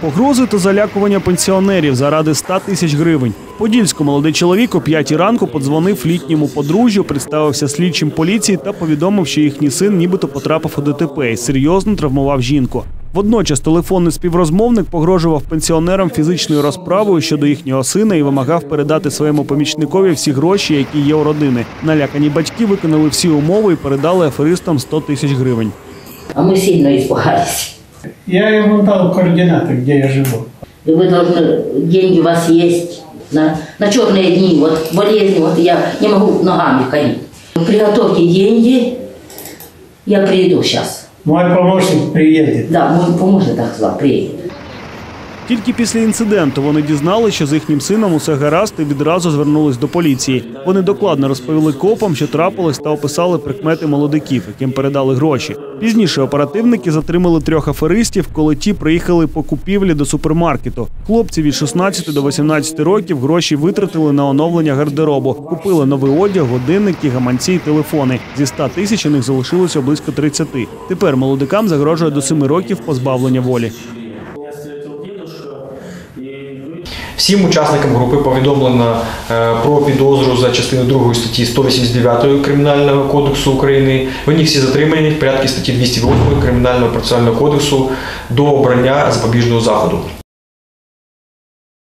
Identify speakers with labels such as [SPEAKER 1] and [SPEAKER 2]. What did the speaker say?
[SPEAKER 1] Погрози та залякування пенсіонерів заради 100 тисяч гривень. Подільську молодий чоловік о 5 ранку подзвонив літньому подружжю, представився слідчим поліції та повідомив, що їхній син нібито потрапив у ДТП і серйозно травмував жінку. Водночас телефонний співрозмовник погрожував пенсіонерам фізичною розправою щодо їхнього сина і вимагав передати своєму помічникові всі гроші, які є у родини. Налякані батьки виконали всі умови і передали аферистам 100 тисяч гривень.
[SPEAKER 2] А мы сильно испугались.
[SPEAKER 3] Я ему дал координаты, где я живу.
[SPEAKER 2] И вы должны, деньги у вас есть на, на черные дни, вот болезни, вот я не могу ногами ходить. Приготовьте деньги, я приеду сейчас.
[SPEAKER 3] Мой помощник приедет.
[SPEAKER 2] Да, мой помощник так сказал, приедет.
[SPEAKER 1] Тільки після інциденту вони дізналися, що з їхнім сином усе гаразд і відразу звернулись до поліції. Вони докладно розповіли копам, що трапилось, та описали прикмети молодиків, яким передали гроші. Пізніше оперативники затримали трьох аферистів, коли ті приїхали по купівлі до супермаркету. Хлопці від 16 до 18 років гроші витратили на оновлення гардеробу. Купили новий одяг, годинники, гаманці й телефони. Зі 100 тисяч у них залишилося близько 30. Тепер молодикам загрожує до 7 років позбавлення волі.
[SPEAKER 4] Всім учасникам групи повідомлено е, про підозру за частиною 2 статті 189 Кримінального кодексу України. Вони всі затримані в порядку статті 208 Кримінального процесуального кодексу до обрання запобіжного заходу.